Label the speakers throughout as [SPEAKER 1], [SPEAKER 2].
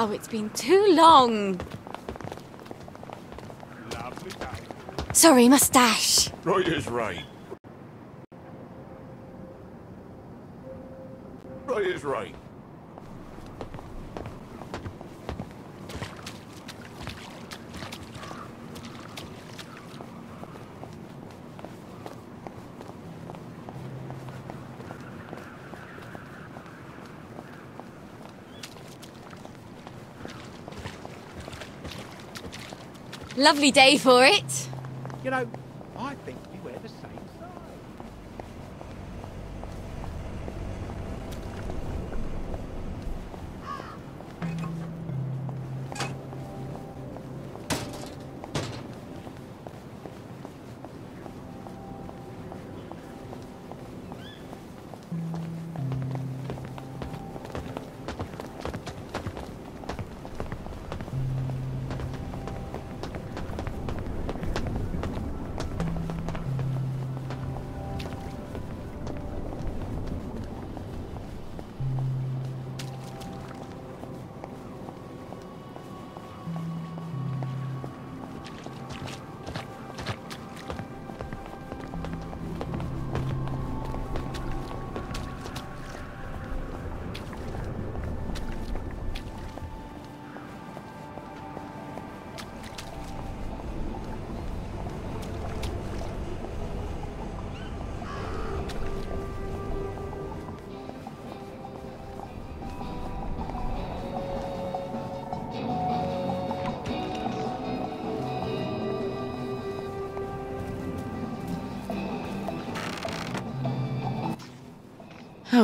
[SPEAKER 1] Oh, it's been too long. Sorry, mustache.
[SPEAKER 2] Right is. Right as rain.
[SPEAKER 1] Lovely day for it.
[SPEAKER 2] You know,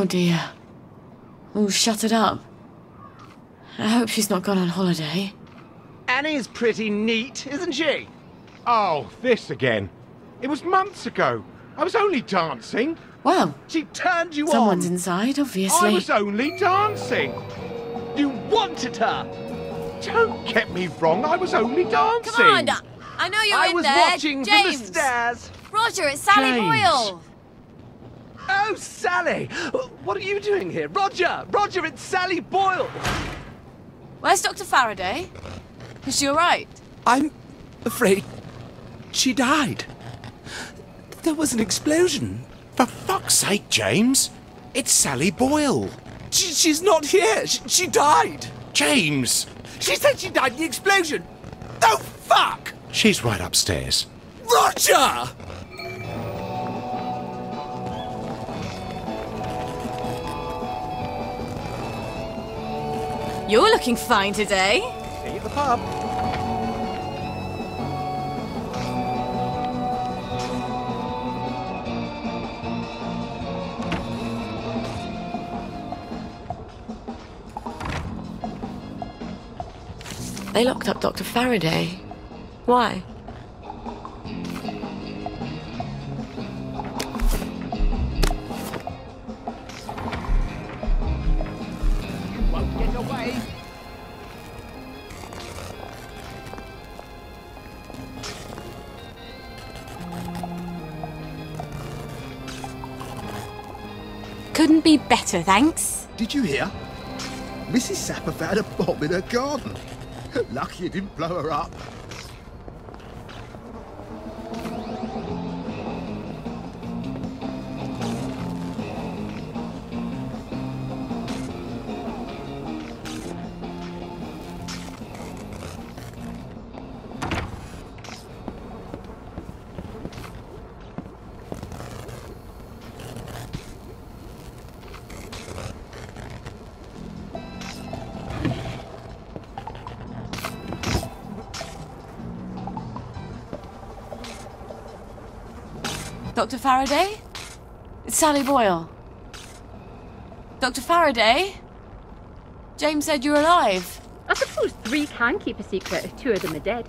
[SPEAKER 3] Oh dear. Oh, shut it up. I hope she's not gone on holiday.
[SPEAKER 4] Annie's pretty neat, isn't she?
[SPEAKER 2] Oh, this again. It was months ago. I was only dancing.
[SPEAKER 3] Well,
[SPEAKER 4] She turned you
[SPEAKER 3] someone's
[SPEAKER 4] on.
[SPEAKER 3] inside, obviously.
[SPEAKER 2] I was only dancing.
[SPEAKER 4] You wanted her.
[SPEAKER 2] Don't get me wrong. I was only dancing.
[SPEAKER 1] Come on. I know you're
[SPEAKER 4] I
[SPEAKER 1] in
[SPEAKER 4] was
[SPEAKER 1] there.
[SPEAKER 4] watching from the
[SPEAKER 1] James.
[SPEAKER 4] stairs.
[SPEAKER 1] Roger, it's Sally
[SPEAKER 2] James.
[SPEAKER 1] Boyle.
[SPEAKER 4] Oh, Sally! What are you doing here? Roger! Roger, it's Sally Boyle!
[SPEAKER 1] Where's Dr. Faraday? Is she all right?
[SPEAKER 5] I'm afraid she died. There was an explosion.
[SPEAKER 6] For fuck's sake, James. It's Sally Boyle.
[SPEAKER 5] She, she's not here. She, she died.
[SPEAKER 6] James!
[SPEAKER 5] She said she died in the explosion. Oh, fuck!
[SPEAKER 6] She's right upstairs.
[SPEAKER 5] Roger!
[SPEAKER 1] You're looking fine today.
[SPEAKER 4] See you at the pub.
[SPEAKER 3] They locked up Dr. Faraday. Why?
[SPEAKER 1] Be better, thanks.
[SPEAKER 7] Did you hear? Mrs. Sapper found a bomb in her garden. Lucky it didn't blow her up.
[SPEAKER 3] Dr. Faraday? It's Sally Boyle. Dr. Faraday? James said you're alive.
[SPEAKER 8] I suppose three can keep a secret if two of them are dead.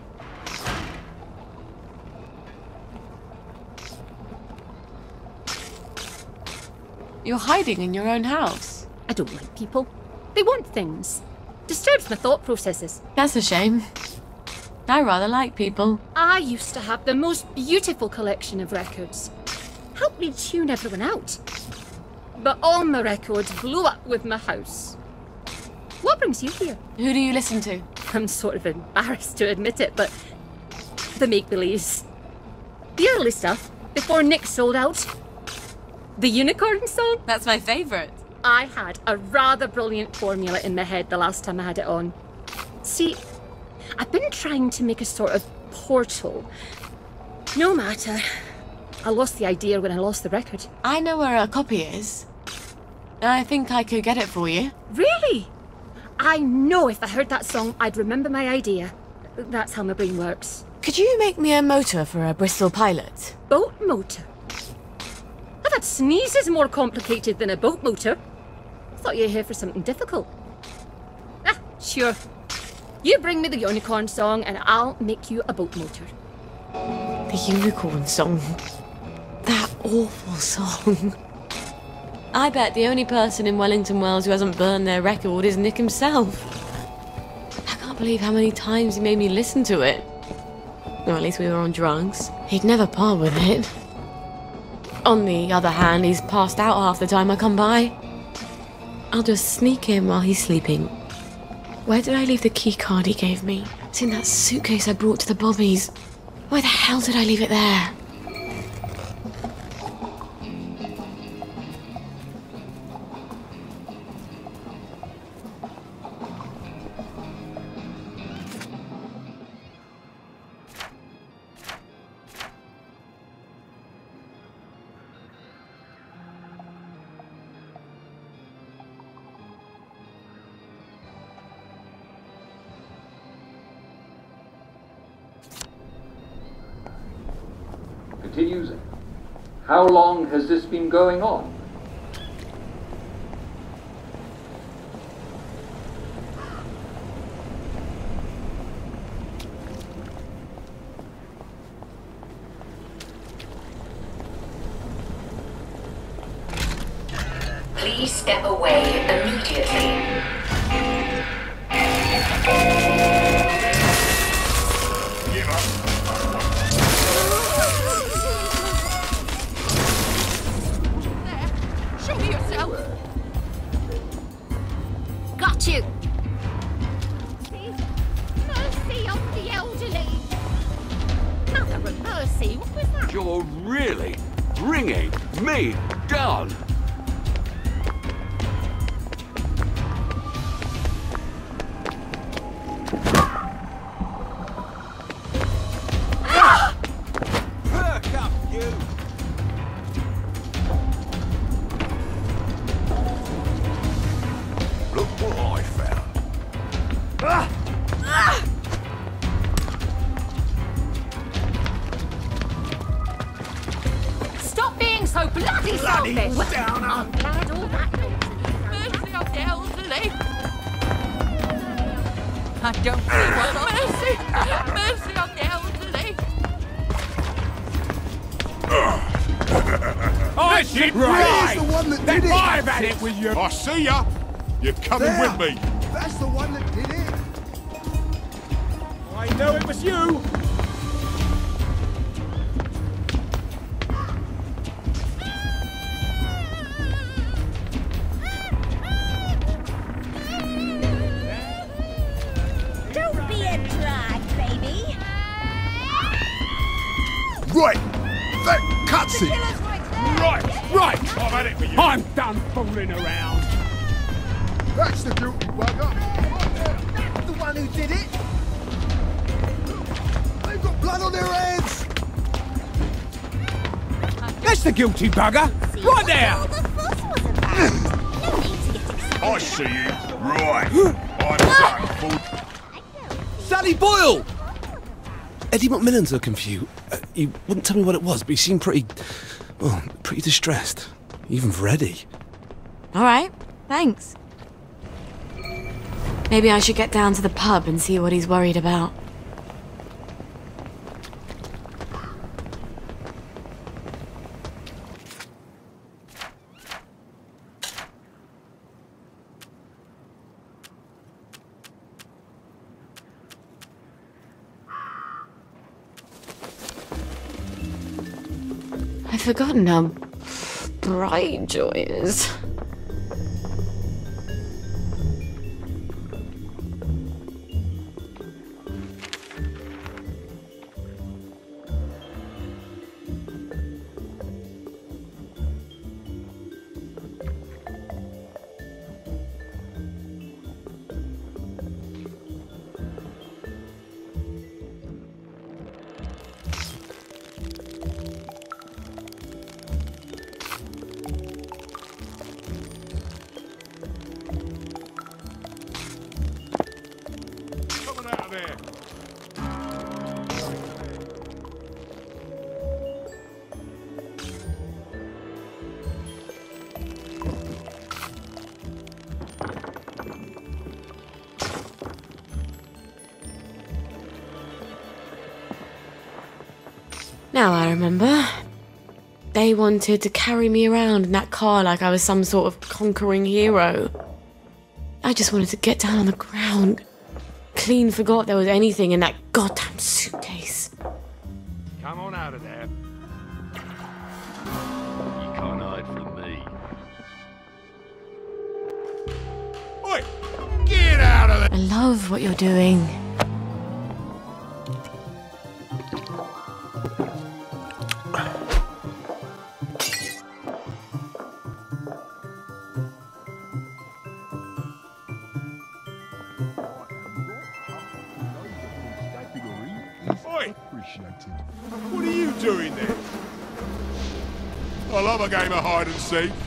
[SPEAKER 3] You're hiding in your own house.
[SPEAKER 8] I don't like people. They want things. Disturbs my thought processes.
[SPEAKER 3] That's a shame. I rather like people.
[SPEAKER 8] I used to have the most beautiful collection of records. Helped me tune everyone out. But all my records blew up with my house. What brings you here?
[SPEAKER 3] Who do you listen to?
[SPEAKER 8] I'm sort of embarrassed to admit it, but the make believes. The early stuff, before Nick sold out. The unicorn song?
[SPEAKER 3] That's my favourite.
[SPEAKER 8] I had a rather brilliant formula in my head the last time I had it on. See, I've been trying to make a sort of portal. No matter. I lost the idea when I lost the record.
[SPEAKER 3] I know where a copy is. I think I could get it for you.
[SPEAKER 8] Really? I know if I heard that song, I'd remember my idea. That's how my brain works.
[SPEAKER 3] Could you make me a motor for a Bristol pilot?
[SPEAKER 8] Boat motor? I thought sneezes more complicated than a boat motor. I thought you were here for something difficult. Ah, sure. You bring me the unicorn song and I'll make you a boat motor.
[SPEAKER 3] The unicorn song. That awful song. I bet the only person in Wellington Wells who hasn't burned their record is Nick himself. I can't believe how many times he made me listen to it. Or at least we were on drugs. He'd never part with it. On the other hand, he's passed out half the time I come by. I'll just sneak in while he's sleeping. Where did I leave the key card he gave me? It's in that suitcase I brought to the Bobbies. Why the hell did I leave it there?
[SPEAKER 9] How long has this been going on?
[SPEAKER 10] Please step away immediately.
[SPEAKER 1] See
[SPEAKER 2] ya. You're coming
[SPEAKER 7] There.
[SPEAKER 2] with me.
[SPEAKER 7] That's the guilty bugger. That's the one who did it. They've got blood on their hands.
[SPEAKER 5] That's the guilty bugger! Right there!
[SPEAKER 2] I see you. Right. I'm done for.
[SPEAKER 4] Sally Boyle! Eddie McMillan's looking for you. Uh, he wouldn't tell me what it was, but he seemed pretty, well, pretty distressed. Even for Eddie.
[SPEAKER 3] All right, thanks. Maybe I should get down to the pub and see what he's worried about. I've forgotten how bright joy is. Now I remember. They wanted to carry me around in that car like I was some sort of conquering hero. I just wanted to get down on the ground. Clean forgot there was anything in that goddamn suitcase.
[SPEAKER 11] Come on out of there.
[SPEAKER 12] You can't hide from me.
[SPEAKER 11] Oi! Get out of there!
[SPEAKER 3] I love what you're doing.
[SPEAKER 11] Game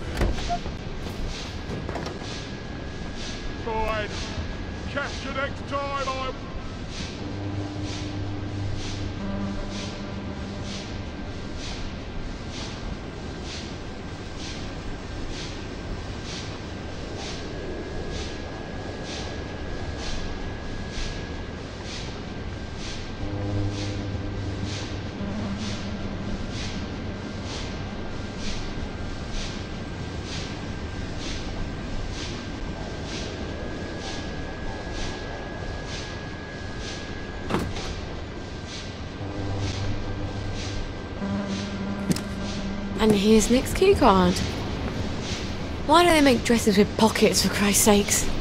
[SPEAKER 3] here's Nick's key card. Why do they make dresses with pockets, for Christ's sakes?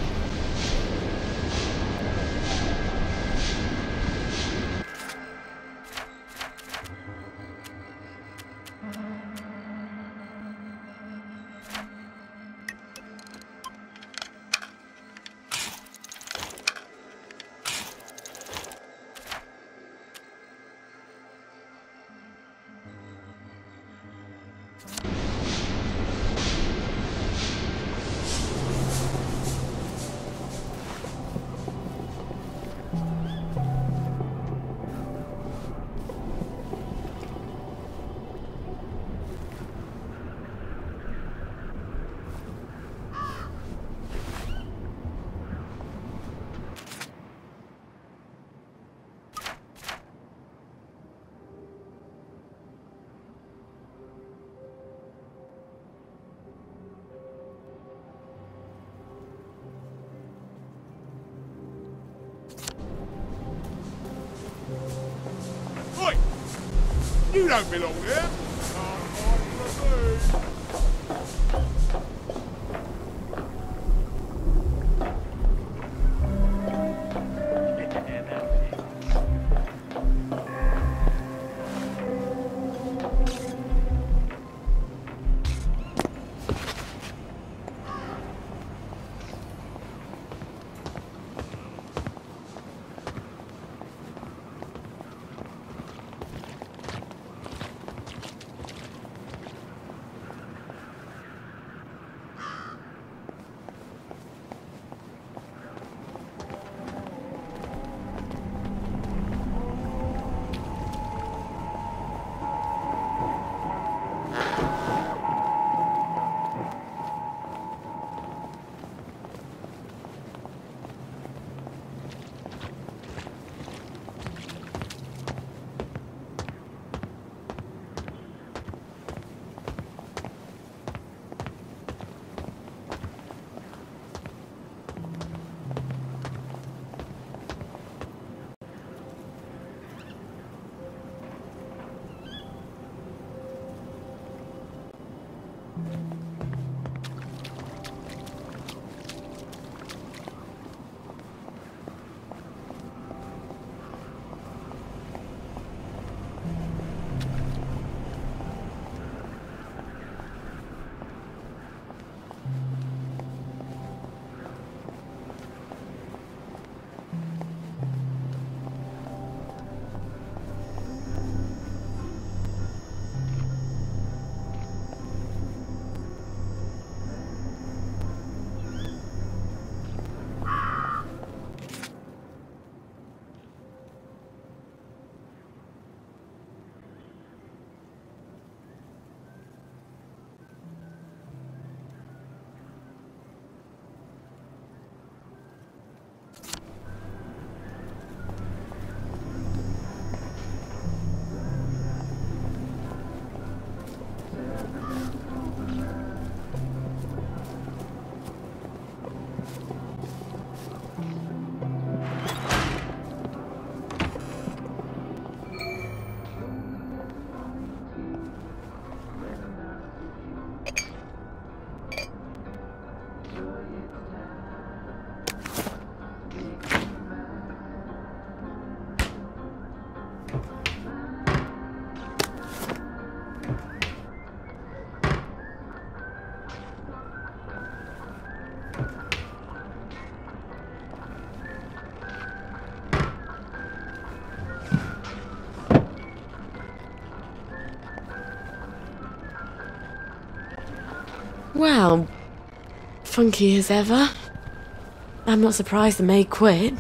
[SPEAKER 11] You don't belong here. ¿eh?
[SPEAKER 3] Well, funky as ever. I'm not surprised the maid quit.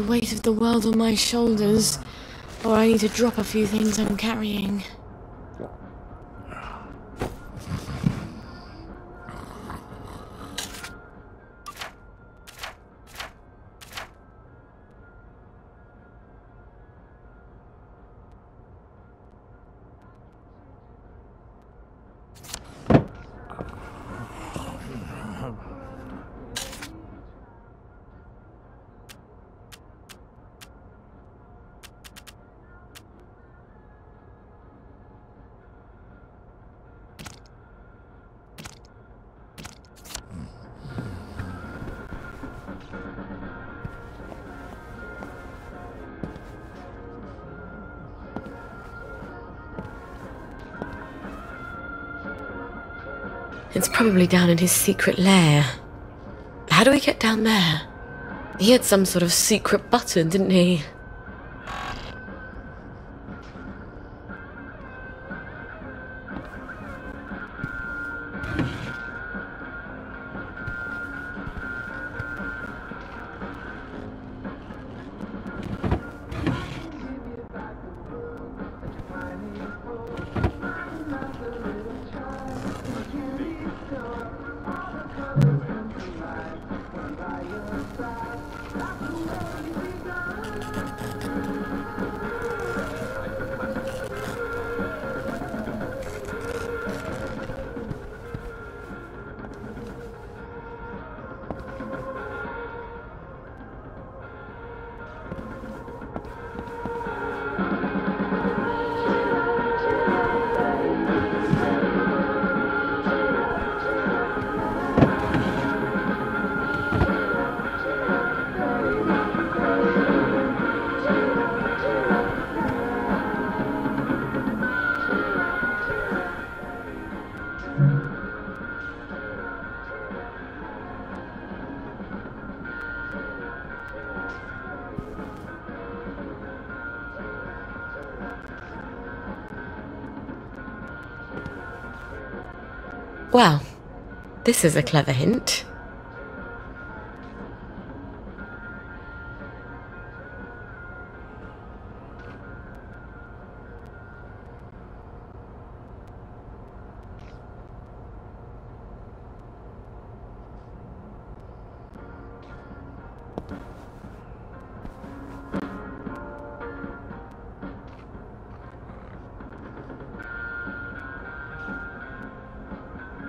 [SPEAKER 3] Weight of the world on my shoulders, or I need to drop a few things I'm carrying. It's probably down in his secret lair. How do we get down there? He had some sort of secret button, didn't he? This is a clever hint.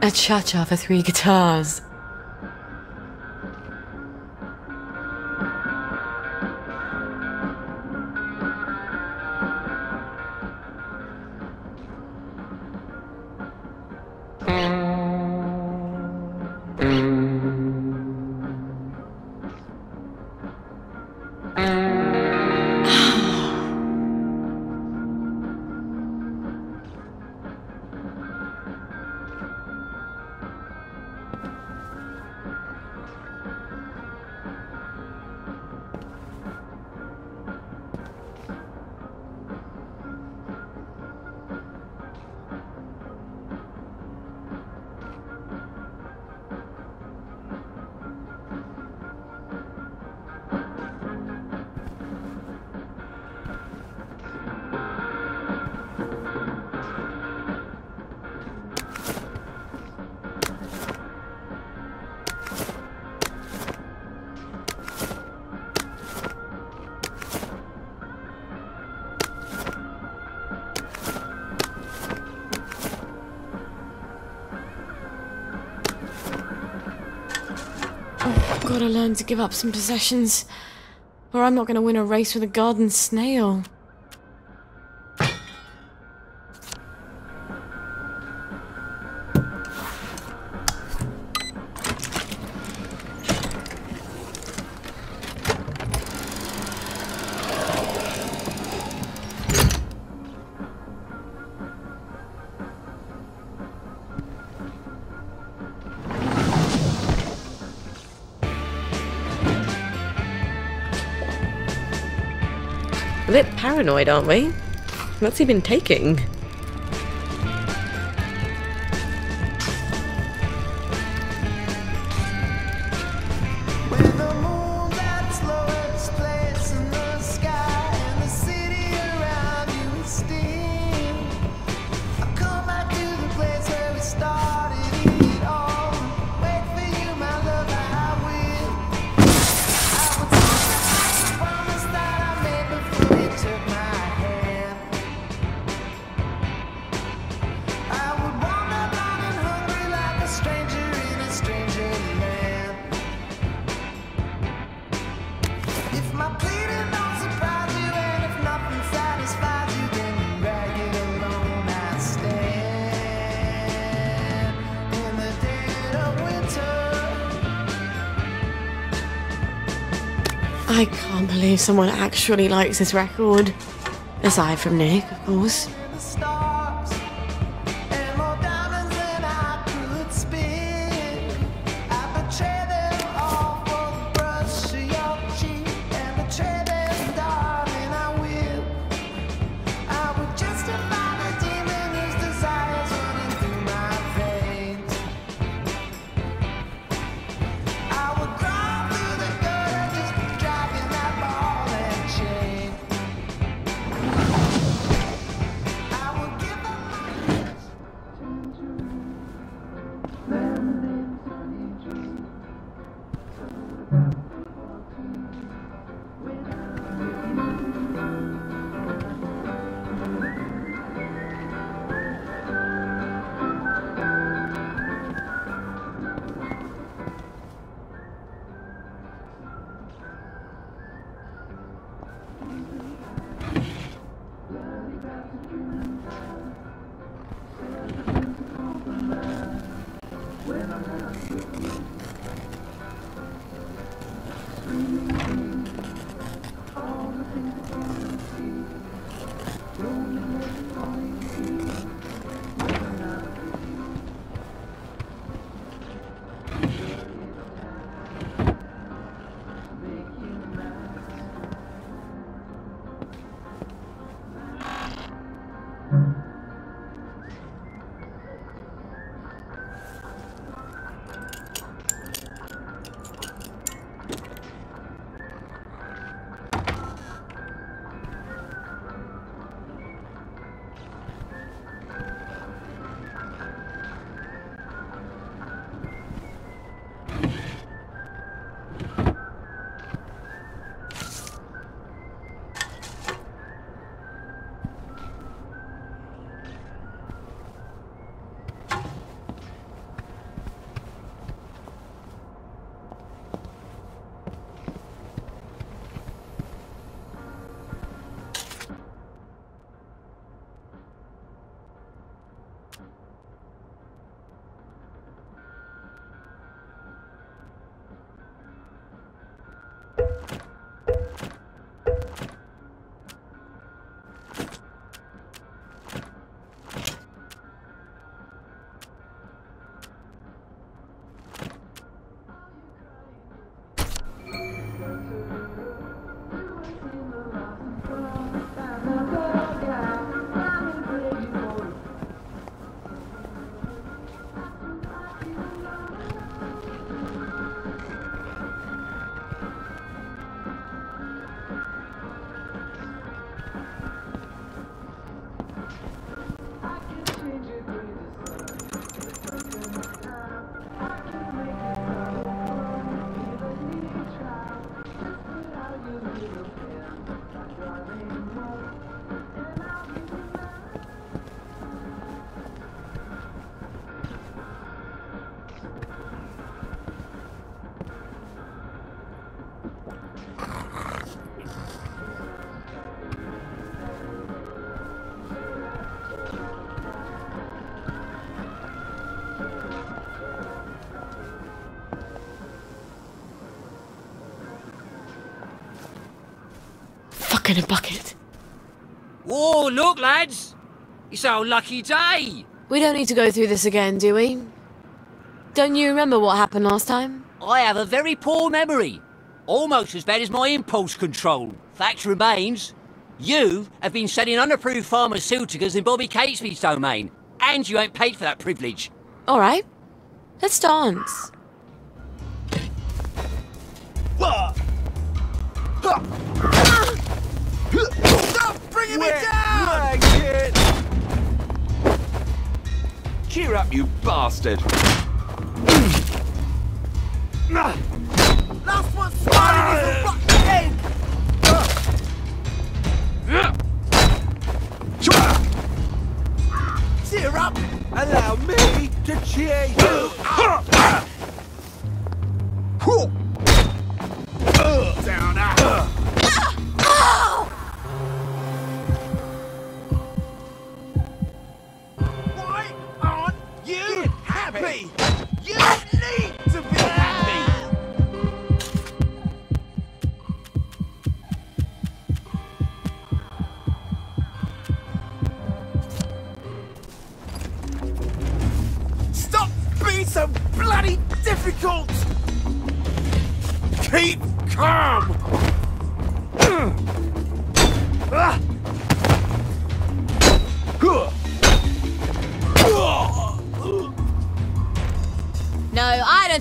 [SPEAKER 3] A cha-cha for three guitars.
[SPEAKER 13] time to give up some possessions, or I'm not going to win a race with a garden snail. bit paranoid, aren't we? What's he been taking? someone actually likes this record. Aside from Nick, of course.
[SPEAKER 3] In a bucket.
[SPEAKER 14] Oh, look, lads! It's our lucky day!
[SPEAKER 3] We don't need to go through this again, do we? Don't you remember what happened last time?
[SPEAKER 14] I have a very poor memory. Almost as bad as my impulse control. Fact remains, you have been selling unapproved pharmaceuticals in Bobby Catesby's domain, and you ain't paid for that privilege.
[SPEAKER 3] All right. Let's dance.
[SPEAKER 15] Bastard!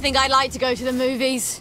[SPEAKER 3] Think I'd like to go to the movies.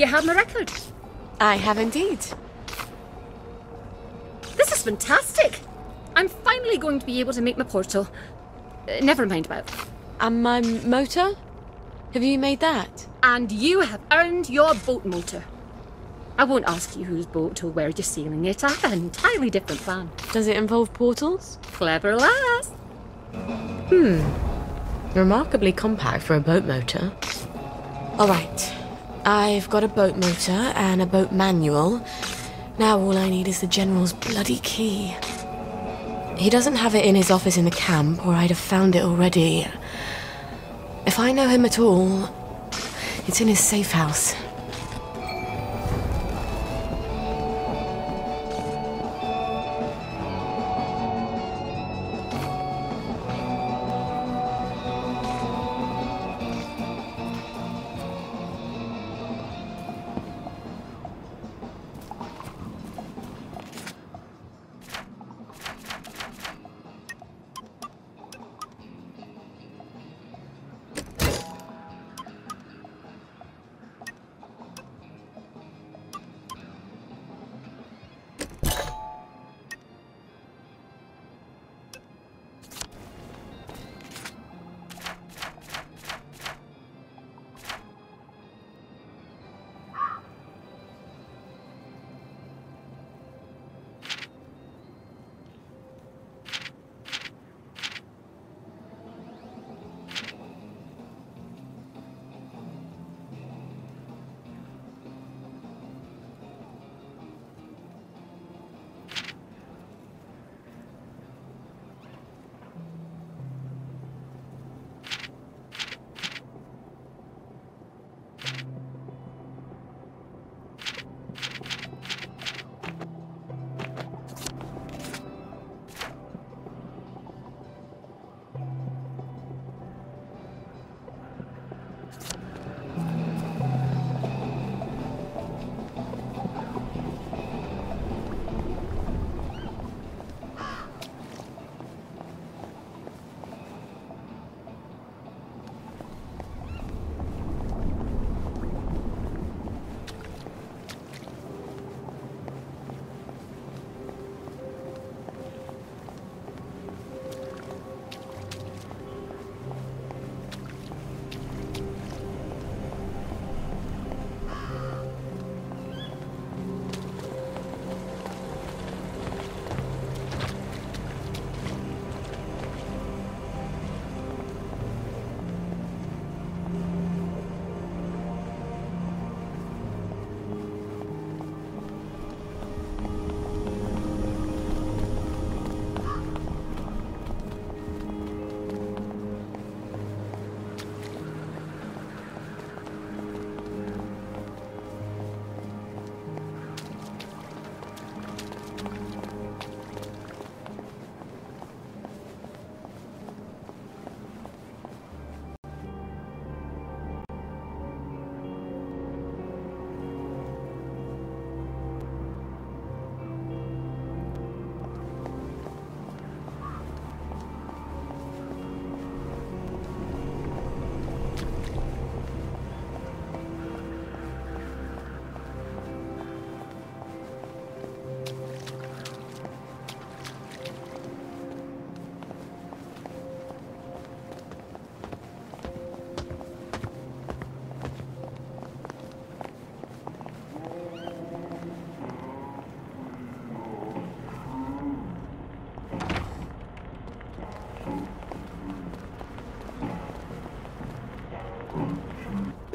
[SPEAKER 10] You
[SPEAKER 8] have my record?
[SPEAKER 3] I have indeed.
[SPEAKER 8] This is fantastic! I'm finally going to be able to make my portal. Uh, never mind about.
[SPEAKER 3] And my motor? Have you made that?
[SPEAKER 8] And you have earned your boat motor. I won't ask you whose boat or where you're sailing it. I have an entirely different plan.
[SPEAKER 3] Does it involve portals?
[SPEAKER 8] Clever lass.
[SPEAKER 3] Hmm. Remarkably compact for a boat motor. Alright. I've got a boat motor and a boat manual. Now all I need is the General's bloody key. He doesn't have it in his office in the camp, or I'd have found it already. If I know him at all, it's in his safe house.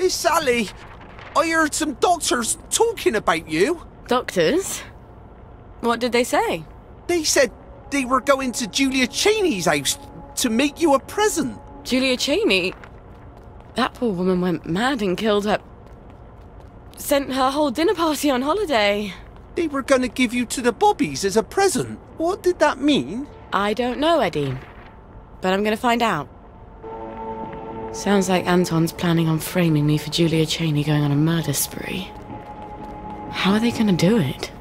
[SPEAKER 5] Miss Sally, I heard some doctors talking about you.
[SPEAKER 3] Doctors? What did they say?
[SPEAKER 5] They said they were going to Julia Cheney's house to make you a present.
[SPEAKER 3] Julia Cheney? That poor woman went mad and killed her. Sent her whole dinner party on holiday.
[SPEAKER 5] They were going to give you to the Bobbies as a present. What did that mean?
[SPEAKER 3] I don't know, Eddie. But I'm gonna find out. Sounds like Anton's planning on framing me for Julia Cheney going on a murder spree. How are they gonna do it?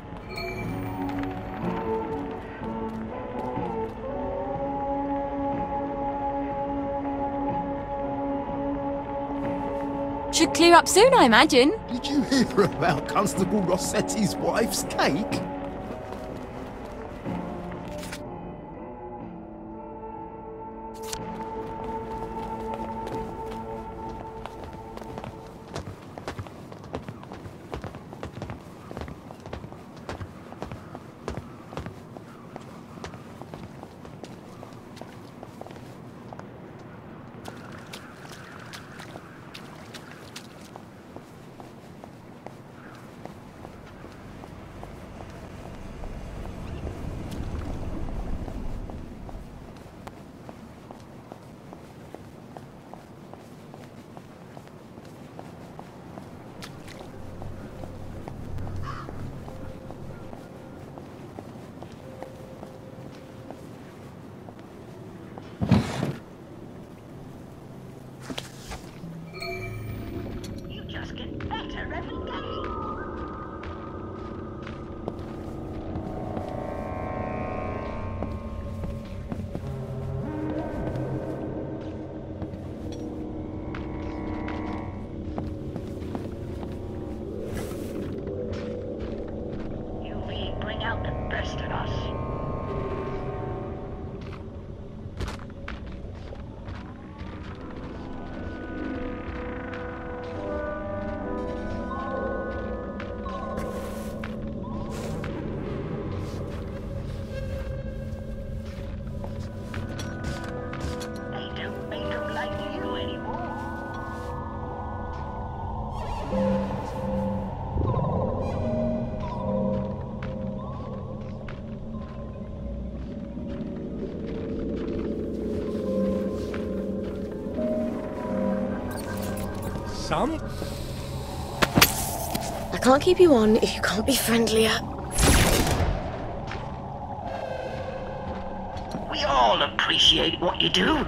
[SPEAKER 3] Should clear up soon, I imagine.
[SPEAKER 7] Did you hear about Constable Rossetti's wife's cake?
[SPEAKER 16] Some?
[SPEAKER 3] I can't keep you on if you can't be friendlier.
[SPEAKER 17] We all appreciate what you do.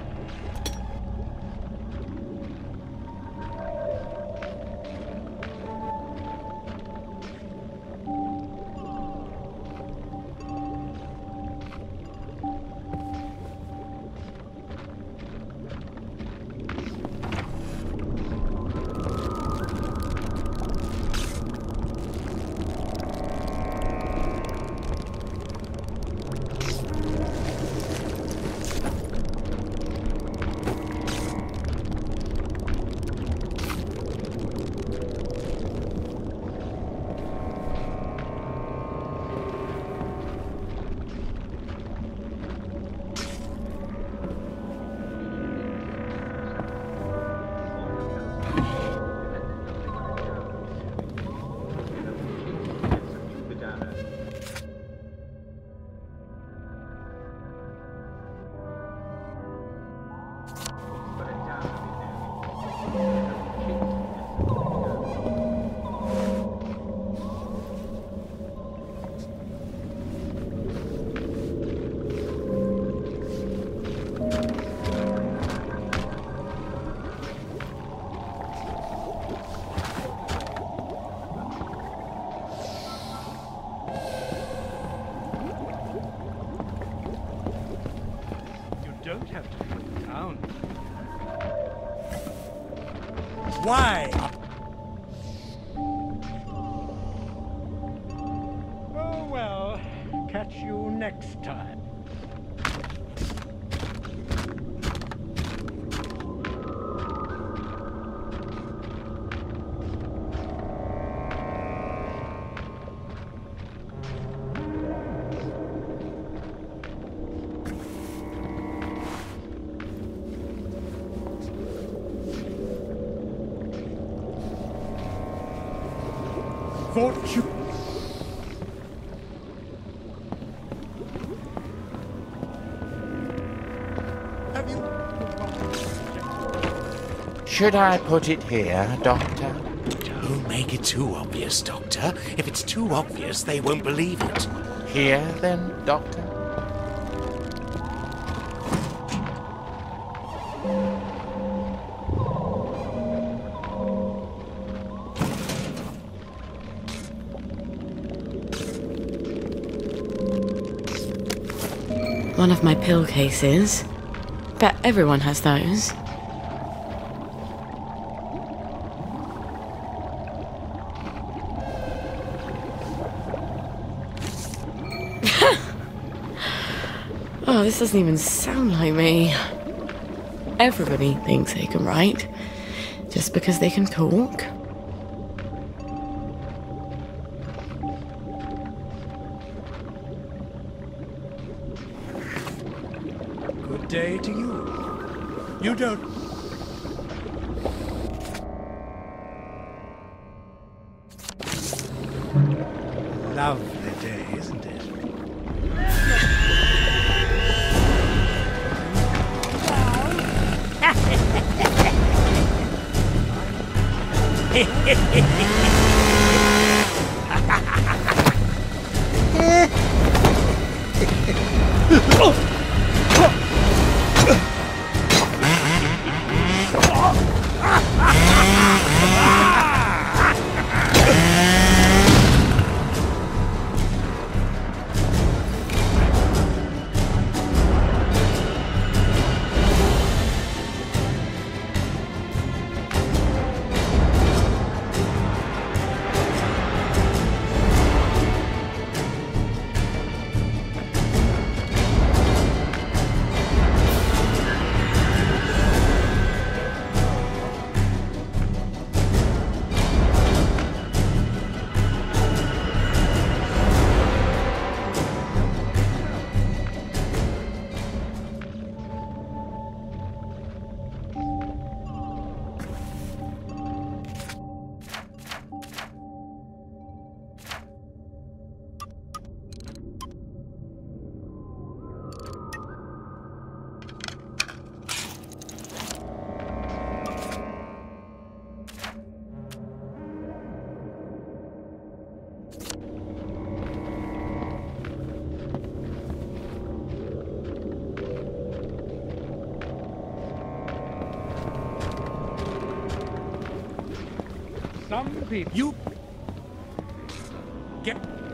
[SPEAKER 16] Why?
[SPEAKER 6] Should I put it here, Doctor? Don't make it too obvious, Doctor. If it's too obvious, they won't believe it. Here, then, Doctor?
[SPEAKER 3] One of my pill cases. Bet everyone has those. This doesn't even sound like me. Everybody thinks they can write just because they can talk.
[SPEAKER 16] Good day to you. You don't. Lovely day, isn't it? Some You. Get.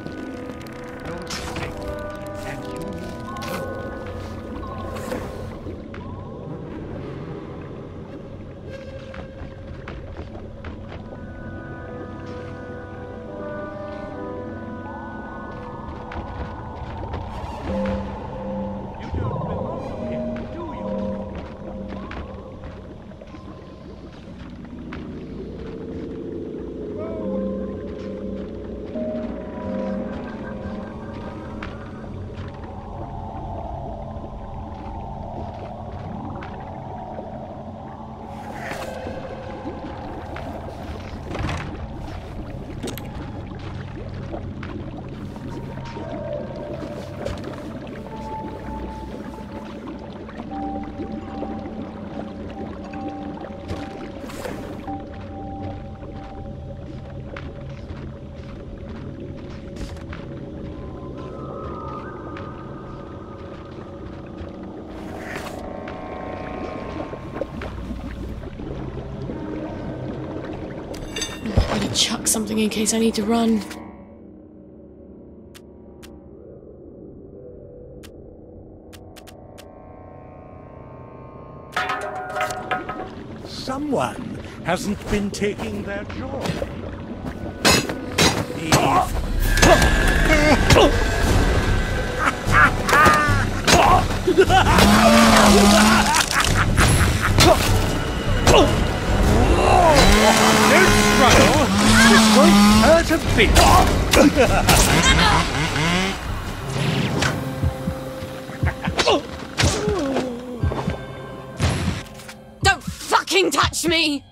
[SPEAKER 3] Something in case I need to run.
[SPEAKER 16] Someone hasn't been taking their joy. A
[SPEAKER 3] Don't fucking touch me!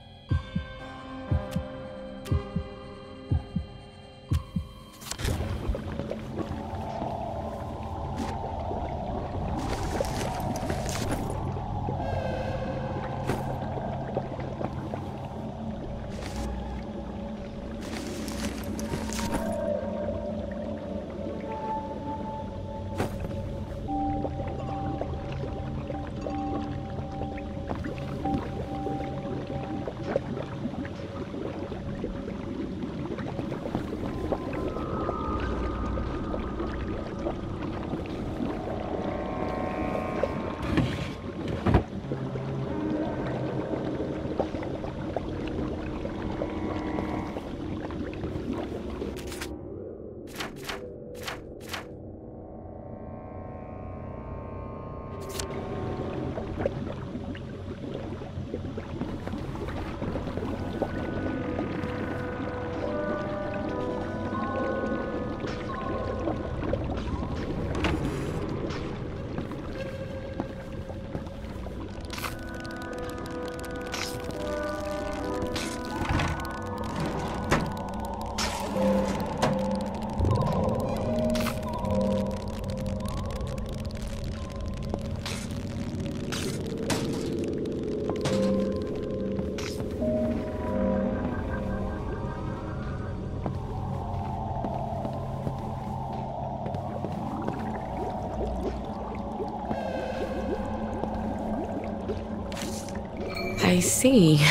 [SPEAKER 3] See.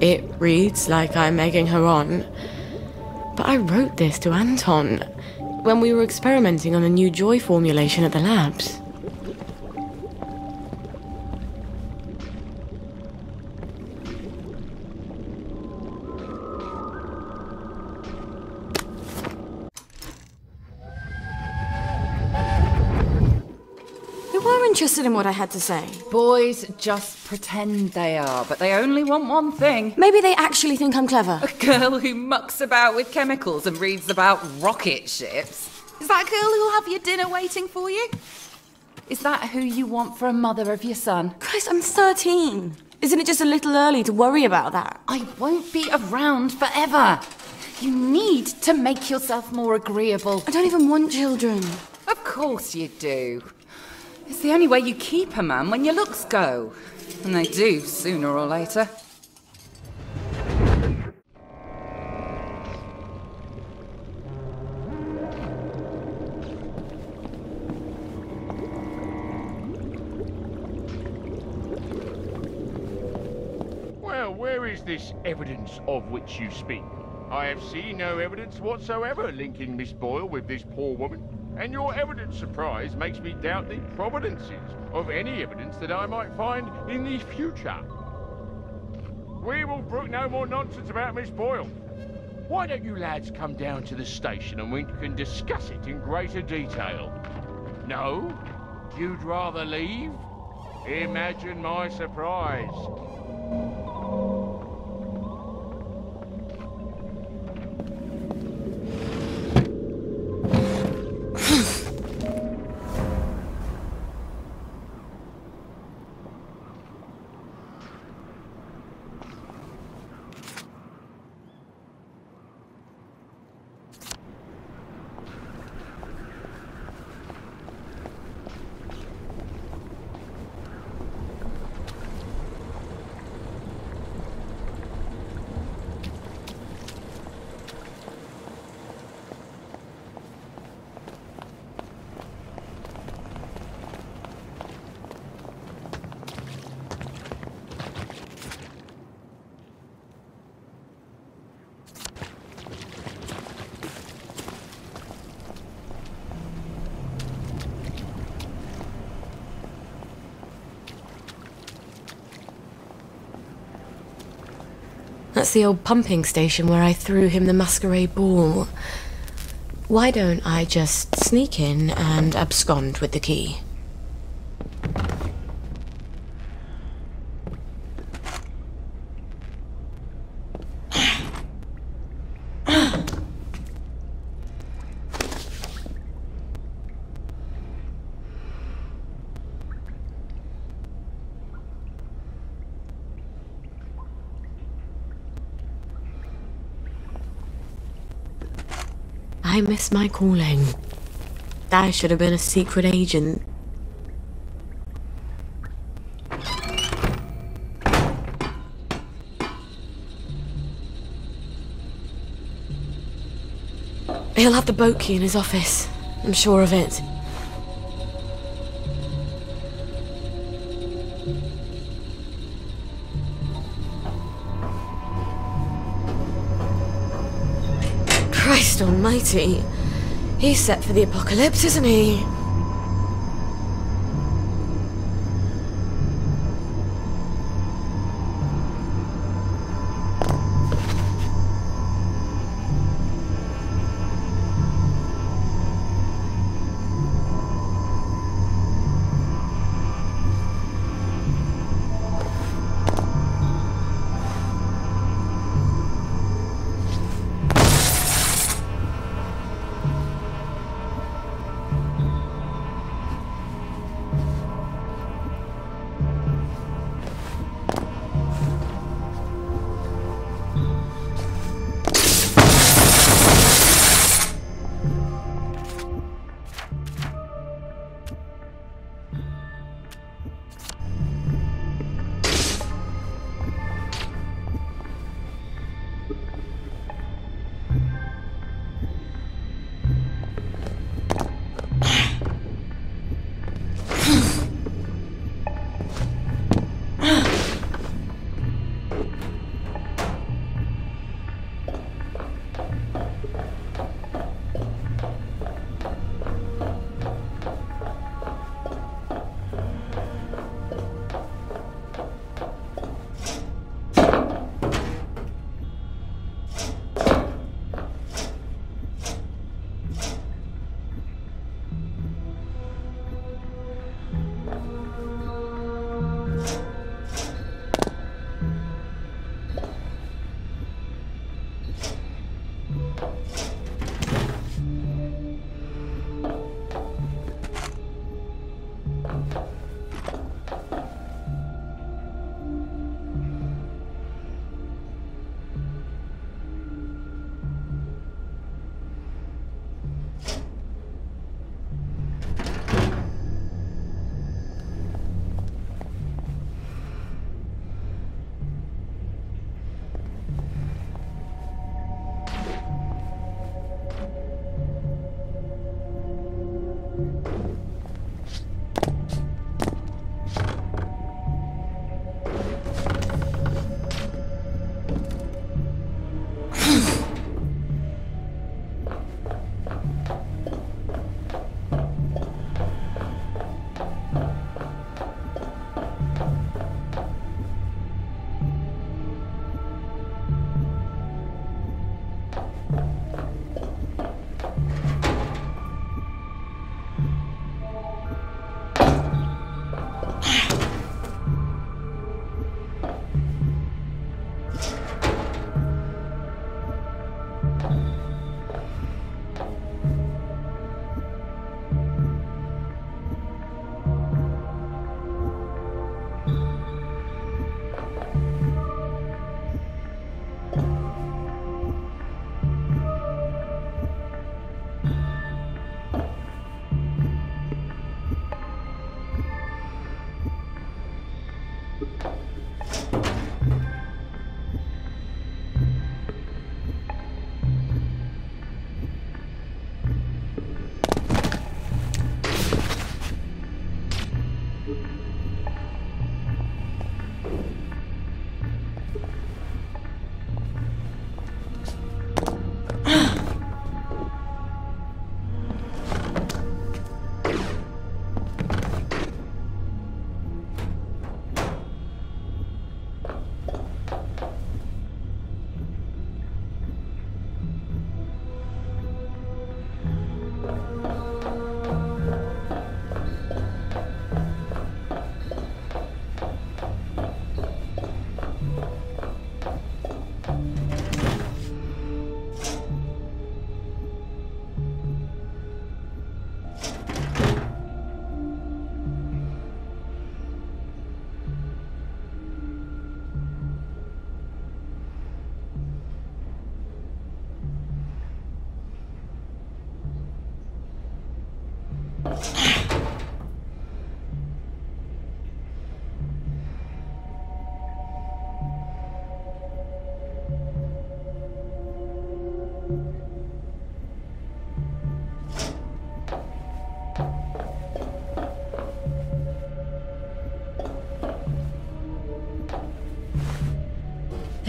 [SPEAKER 3] It reads like I'm egging her on. But I wrote this to Anton when we were experimenting on a new joy formulation at the labs.
[SPEAKER 18] What I had to say.
[SPEAKER 19] Boys just pretend they are, but they only want one thing.
[SPEAKER 18] Maybe they actually think I'm clever.
[SPEAKER 19] A girl who mucks about with chemicals and reads about rocket ships. Is that a girl who'll have your dinner waiting for you? Is that who you want for a mother of your son?
[SPEAKER 18] Christ, I'm 13. Isn't it just a little early to worry about that?
[SPEAKER 19] I won't be around forever. You need to make yourself more agreeable.
[SPEAKER 18] I don't even want children.
[SPEAKER 19] Of course you do. It's the only way you keep a man when your looks go. And they do, sooner or later.
[SPEAKER 11] Well, where is this evidence of which you speak? I have seen no evidence whatsoever linking Miss Boyle with this poor woman, and your evident surprise makes me doubt the providences of any evidence that I might find in the future. We will brook no more nonsense about Miss Boyle. Why don't you lads come down to the station and we can discuss it in greater detail? No? You'd rather leave? Imagine my surprise.
[SPEAKER 3] That's the old pumping station where I threw him the masquerade ball. Why don't I just sneak in and abscond with the key? I miss my calling. I should have been a secret agent. He'll have the boat key in his office. I'm sure of it. Christ almighty. He's set for the apocalypse, isn't he?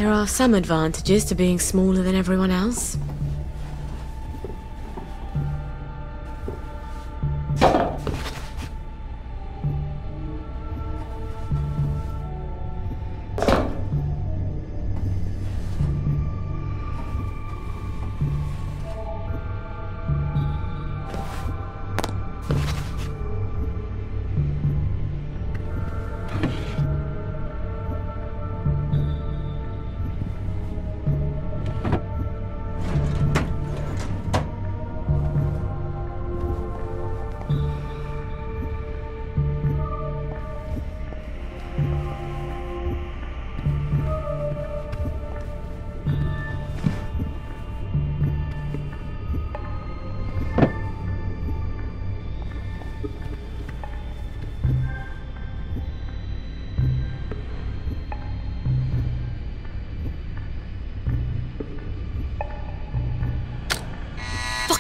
[SPEAKER 3] There are some advantages to being smaller than everyone else.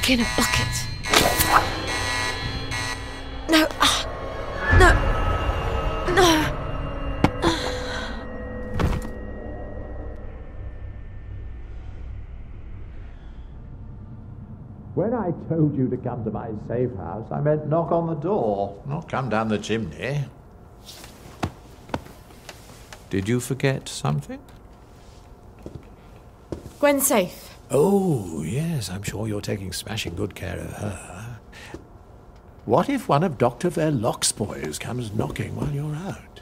[SPEAKER 3] Fucking a bucket. No. ah, No. No.
[SPEAKER 20] When I told you to come to my safe house, I meant knock on the door, not come down the chimney. Did you forget something?
[SPEAKER 3] Gwen's safe.
[SPEAKER 20] Oh, yes, I'm sure you're taking smashing good care of her. What if one of Dr. Verloc's boys comes knocking while you're out?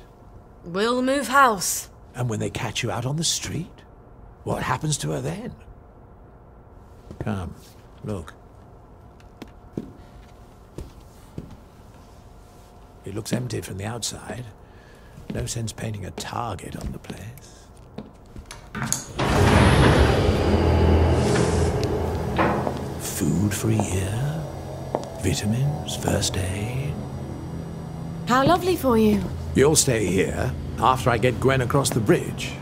[SPEAKER 3] We'll move house.
[SPEAKER 20] And when they catch you out on the street? What happens to her then? Come, look. It looks empty from the outside. No sense painting a target on the place. Food for a year, vitamins, first aid.
[SPEAKER 3] How lovely for you.
[SPEAKER 20] You'll stay here after I get Gwen across the bridge.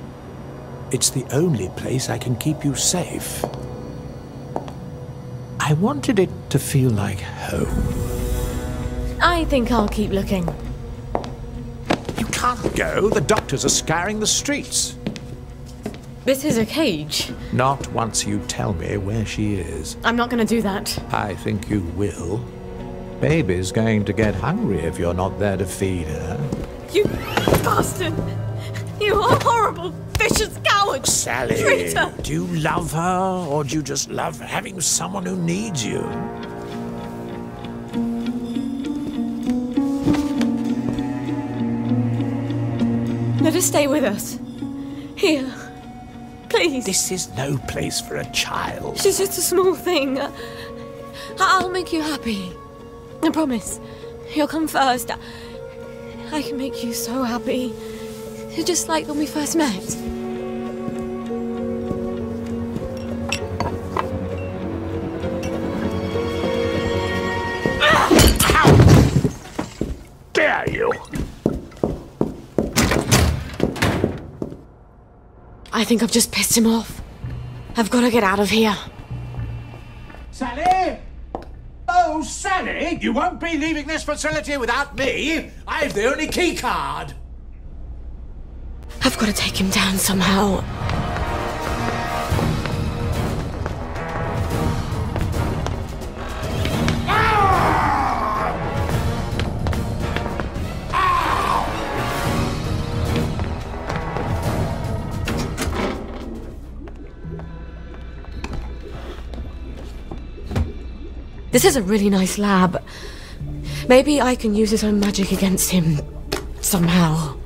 [SPEAKER 20] It's the only place I can keep you safe. I wanted it to feel like home.
[SPEAKER 3] I think I'll keep looking.
[SPEAKER 20] You can't go. The doctors are scouring the streets.
[SPEAKER 3] This is a cage.
[SPEAKER 20] Not once you tell me where she is.
[SPEAKER 3] I'm not going to do that.
[SPEAKER 20] I think you will. Baby's going to get hungry if you're not there to feed her.
[SPEAKER 3] You bastard! You are horrible, vicious coward!
[SPEAKER 20] Sally,
[SPEAKER 3] Traitor!
[SPEAKER 20] do you love her or do you just love having someone who needs you?
[SPEAKER 3] Let her stay with us. Here. Please.
[SPEAKER 20] This is no place for a child.
[SPEAKER 3] She's just a small thing. I- I'll make you happy. I promise. You'll come first. I- can make you so happy. Just like when we first met. I think I've just pissed him off. I've got to get out of here.
[SPEAKER 20] Sally? Oh, Sally, you won't be leaving this facility without me. I've the only key card.
[SPEAKER 3] I've got to take him down somehow. This is a really nice lab. Maybe I can use his own magic against him somehow.